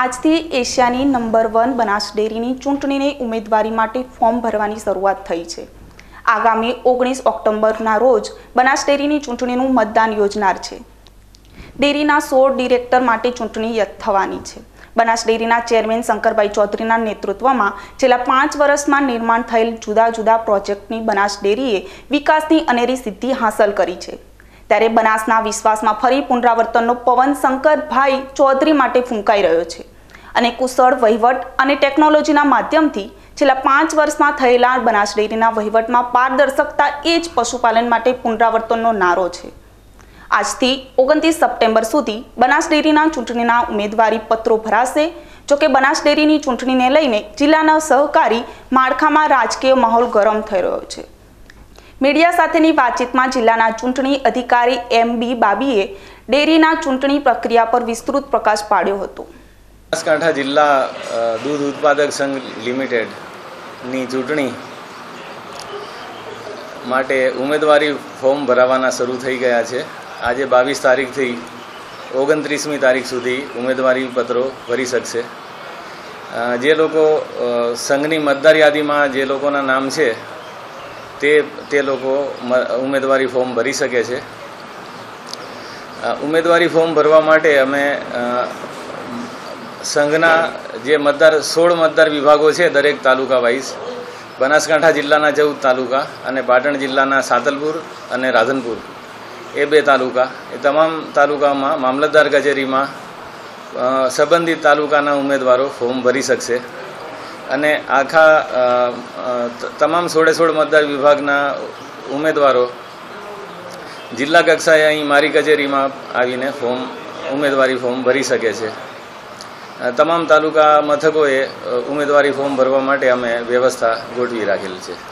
આજથી એશિયાની number one Banas ડેરીની ચૂંટણીની ઉમેદવારી માટે ફોર્મ ભરવાની શરૂઆત થઈ છે. આગામી ઓગણીસ ઓક્ટોબરના રોજ બનાસ ડેરીની ચૂંટણીનું મતદાન યોજનાર છે. ડેરીના સોળ ડિરેક્ટર માટે ચૂંટણી થવાની છે. બનાસ ડેરીના ચેરમેન શંકરભાઈ ચૌધરીના નેતૃત્વમાં છેલ્લા પાંચ વર્ષમાં નિર્માણ થયેલ જુદા જુદા પ્રોજેક્ટની બનાસ ડેરીએ વિકાસની અનેરી સિદ્ધિ હાંસલ કરી છે. ત્યારે બનાસના વિશ્વાસમાં ફરી પુનરાવર્તનનો પવન શંકરભાઈ ચૌધરી માટે ફૂંકાઈ રહ્યો છે. અને કુશળ વહીવટ અને ટેકનોલોજીના માધ્યમથી છેલ્લા પાંચ વર્ષમાં થયેલા બનાસ ડેરીના વહીવટમાં પારદર્શકતા એ જ પશુપાલન માટે પુનરાવર્તનનો નારો છે. આજથી ઓગણત્રીસ સપ્ટેમ્બર સુધી બનાસ ડેરીના ચૂંટણીના ઉમેદવારી પત્રો ભરાશે, જોકે બનાસ ડેરીની ચૂંટણીને લઈને જિલ્લાના સહકારી માળખામાં રાજકીય માહોલ ગરમ થઈ રહ્યો છે. મીડિયા સાથેની વાતચીતમાં જિલ્લાના ચૂંટણી અધિકારી એમ બી બાબીએ ડેરીના ચૂંટણી પ્રક્રિયા પર વિસ્તૃત પ્રકાશ પાડ્યો હતો. બનાસકાંઠા જિલ્લા દૂધ ઉત્પાદક સંઘ લિમિટેડની ચૂંટણી માટે ઉમેદવારી ફોર્મ ભરાવાના શરૂ થઈ ગયા છે. આજે બાવીસ તારીખથી ઓગણત્રીસમી તારીખ સુધી ઉમેદવારી પત્રો ભરી શકશે. જે લોકો સંઘની મતદાર યાદીમાં જે લોકોના નામ છે તે તે લોકો ઉમેદવારી ફોર્મ ભરી શકે છે. ઉમેદવારી ફોર્મ ભરવા માટે અમે સંઘના જે મતદાર, સોળ મતદાર વિભાગો છે દરેક તાલુકા વાઇઝ. બનાસકાંઠા જિલ્લાના ચૌદ તાલુકા અને પાટણ જિલ્લાના સાતલપુર અને રાધનપુર. એ બે તાલુકા. એ તમામ તાલુકામાં મામલતદાર કચેરીમાં સંબંધિત તાલુકાના ઉમેદવારો ફોર્મ ભરી શકશે. અને આખા તમામ સોળે સોળ મતદાર વિભાગના ઉમેદવારો જિલ્લા કક્ષાએ અહીં મારી કચેરીમાં આવીને ફોર્મ, ઉમેદવારી ફોર્મ ભરી શકે છે. તમામ તાલુકા મથકોએ ઉમેદવારી ફોર્મ ભરવા માટે અમે વ્યવસ્થા ગોઠવી રાખેલ છે.